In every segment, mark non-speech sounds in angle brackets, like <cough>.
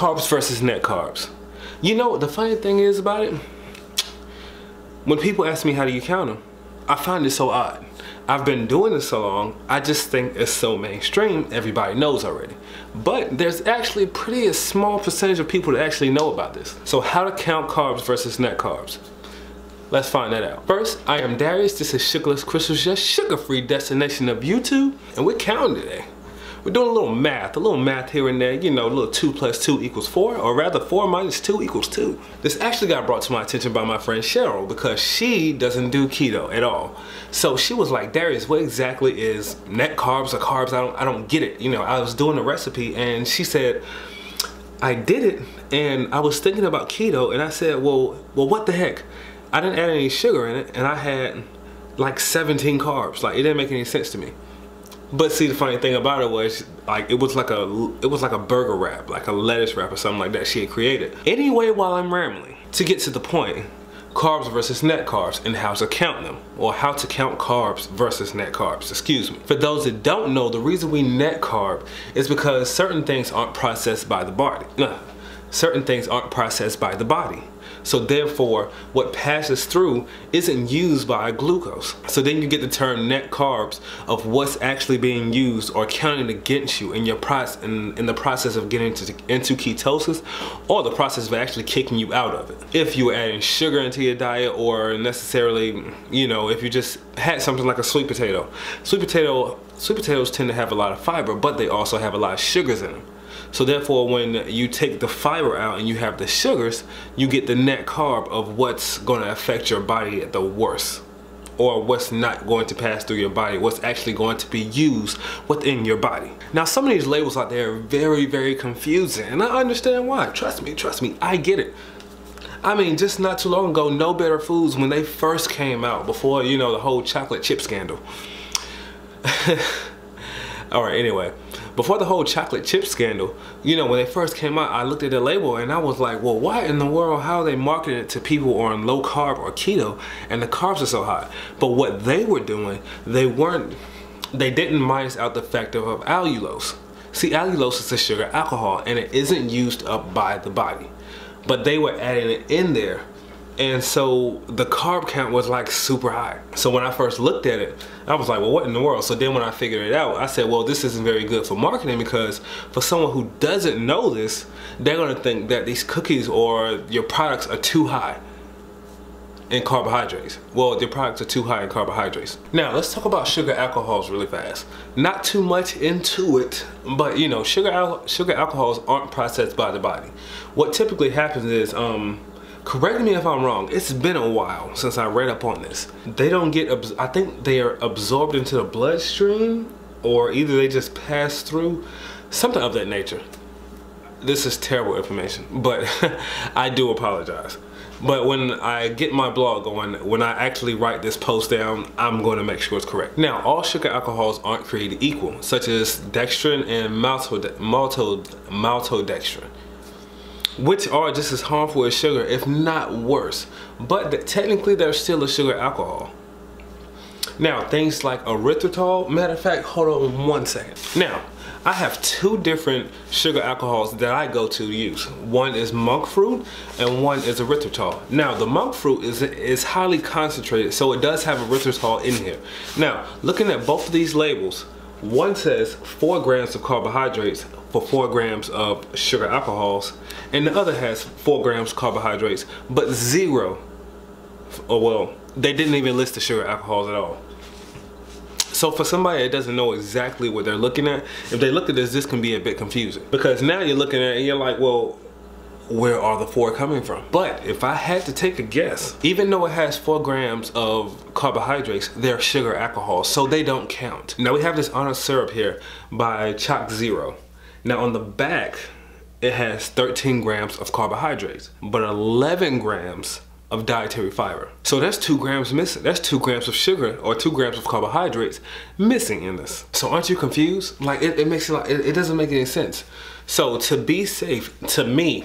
Carbs versus net carbs. You know what the funny thing is about it? When people ask me how do you count them, I find it so odd. I've been doing this so long, I just think it's so mainstream, everybody knows already. But there's actually pretty a small percentage of people that actually know about this. So how to count carbs versus net carbs. Let's find that out. First, I am Darius. This is Sugarless Crystals, your sugar-free destination of YouTube. And we're counting today. We're doing a little math, a little math here and there, you know, a little 2 plus 2 equals 4, or rather 4 minus 2 equals 2. This actually got brought to my attention by my friend Cheryl because she doesn't do keto at all. So she was like, Darius, what exactly is net carbs or carbs? I don't, I don't get it. You know, I was doing the recipe and she said, I did it and I was thinking about keto and I said, well, well, what the heck? I didn't add any sugar in it and I had like 17 carbs. Like it didn't make any sense to me. But see, the funny thing about it was, like, it was like a, it was like a burger wrap, like a lettuce wrap or something like that she had created. Anyway, while I'm rambling, to get to the point, carbs versus net carbs and how to count them, or how to count carbs versus net carbs, excuse me. For those that don't know, the reason we net carb is because certain things aren't processed by the body. Certain things aren't processed by the body. So therefore, what passes through isn't used by glucose. So then you get the term net carbs of what's actually being used or counting against you in your process in, in the process of getting to, into ketosis or the process of actually kicking you out of it. If you were adding sugar into your diet or necessarily, you know, if you just had something like a sweet potato. Sweet potato sweet potatoes tend to have a lot of fiber, but they also have a lot of sugars in them. So therefore, when you take the fiber out and you have the sugars, you get the net carb of what's going to affect your body at the worst or what's not going to pass through your body, what's actually going to be used within your body. Now, some of these labels out there are very, very confusing, and I understand why. Trust me, trust me, I get it. I mean, just not too long ago, No Better Foods, when they first came out, before, you know, the whole chocolate chip scandal. <laughs> All right, anyway, before the whole chocolate chip scandal, you know, when they first came out, I looked at the label and I was like, well, why in the world, how are they marketing it to people who are on low carb or keto and the carbs are so high? But what they were doing, they weren't, they didn't minus out the fact of, of allulose. See, allulose is a sugar alcohol and it isn't used up by the body. But they were adding it in there and so the carb count was like super high. So when I first looked at it, I was like, well, what in the world? So then when I figured it out, I said, well, this isn't very good for marketing because for someone who doesn't know this, they're gonna think that these cookies or your products are too high in carbohydrates. Well, your products are too high in carbohydrates. Now, let's talk about sugar alcohols really fast. Not too much into it, but you know, sugar, al sugar alcohols aren't processed by the body. What typically happens is, um, correct me if I'm wrong, it's been a while since I read up on this. They don't get, I think they are absorbed into the bloodstream or either they just pass through, something of that nature. This is terrible information, but <laughs> I do apologize. But when I get my blog going, when I actually write this post down, I'm going to make sure it's correct. Now, all sugar alcohols aren't created equal, such as dextrin and maltodextrin which are just as harmful as sugar, if not worse. But technically, they're still a sugar alcohol. Now, things like erythritol, matter of fact, hold on one second. Now, I have two different sugar alcohols that I go to use. One is monk fruit and one is erythritol. Now, the monk fruit is, is highly concentrated, so it does have erythritol in here. Now, looking at both of these labels, one says four grams of carbohydrates for four grams of sugar alcohols, and the other has four grams carbohydrates, but zero, oh, well, they didn't even list the sugar alcohols at all. So for somebody that doesn't know exactly what they're looking at, if they look at this, this can be a bit confusing. Because now you're looking at it and you're like, well, where are the four coming from? But if I had to take a guess, even though it has four grams of carbohydrates, they're sugar alcohols, so they don't count. Now we have this honest syrup here by Choc Zero. Now on the back, it has 13 grams of carbohydrates, but 11 grams of dietary fiber. So that's two grams missing. That's two grams of sugar or two grams of carbohydrates missing in this. So aren't you confused? Like it, it makes it like, it, it doesn't make any sense. So to be safe, to me,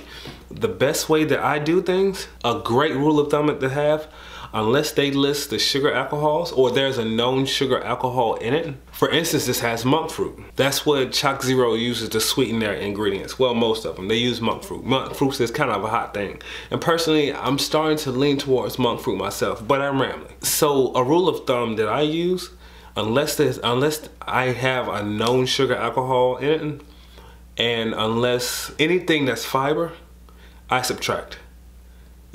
the best way that I do things, a great rule of thumb to have, unless they list the sugar alcohols or there's a known sugar alcohol in it. For instance, this has monk fruit. That's what Choc Zero uses to sweeten their ingredients. Well, most of them, they use monk fruit. Monk fruit is kind of a hot thing. And personally, I'm starting to lean towards monk fruit myself, but I'm rambling. So a rule of thumb that I use, unless there's, unless I have a known sugar alcohol in it, and unless anything that's fiber, I subtract.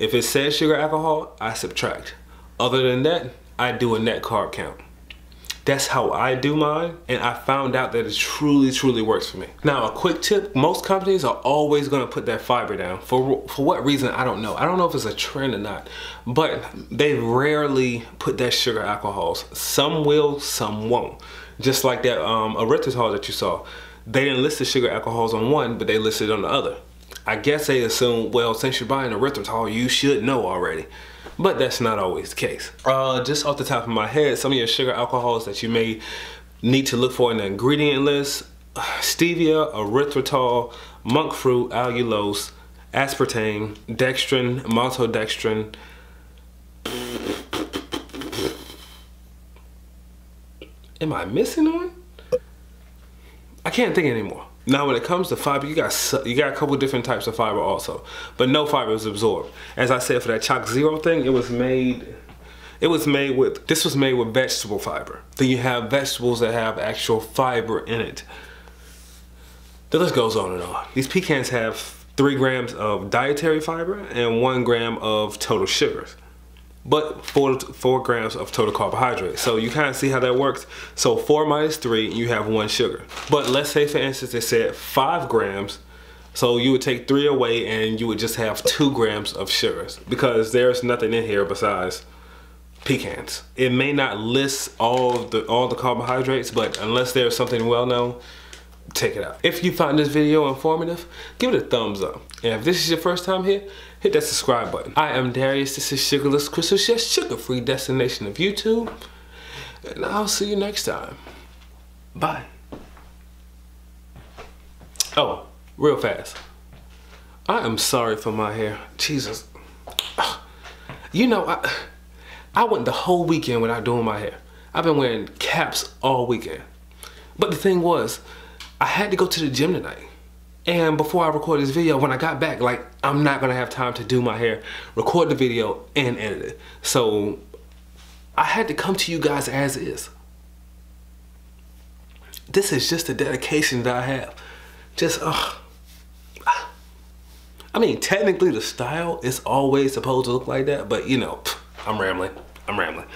If it says sugar alcohol, I subtract. Other than that, I do a net carb count. That's how I do mine, and I found out that it truly, truly works for me. Now, a quick tip, most companies are always gonna put that fiber down. For, for what reason, I don't know. I don't know if it's a trend or not, but they rarely put that sugar alcohols. Some will, some won't. Just like that um, erythritol that you saw. They didn't list the sugar alcohols on one, but they listed on the other. I guess they assume, well, since you're buying a erythritol, you should know already. But that's not always the case. Uh, just off the top of my head, some of your sugar alcohols that you may need to look for in the ingredient list, <sighs> stevia, erythritol, monk fruit, allulose, aspartame, dextrin, maltodextrin, Am I missing one? I can't think anymore. Now, when it comes to fiber, you got you got a couple different types of fiber also, but no fiber is absorbed. As I said, for that Choc Zero thing, it was made. It was made with this was made with vegetable fiber. Then you have vegetables that have actual fiber in it. The list goes on and on. These pecans have three grams of dietary fiber and one gram of total sugars but four, four grams of total carbohydrate. So you kind of see how that works. So four minus three, you have one sugar. But let's say for instance, they said five grams. So you would take three away and you would just have two grams of sugars because there's nothing in here besides pecans. It may not list all the all the carbohydrates, but unless there's something well known, take it out. If you find this video informative, give it a thumbs up. And if this is your first time here, hit that subscribe button. I am Darius, this is Sugarless Crystal Chef, sugar-free destination of YouTube. And I'll see you next time. Bye. Oh, real fast. I am sorry for my hair. Jesus. <sighs> You know, I, I went the whole weekend without doing my hair. I've been wearing caps all weekend. But the thing was, I had to go to the gym tonight. And before I record this video, when I got back, like, I'm not gonna have time to do my hair, record the video, and edit it. So, I had to come to you guys as is. This is just a dedication that I have. Just, uh, I mean, technically the style is always supposed to look like that, but you know, I'm rambling, I'm rambling.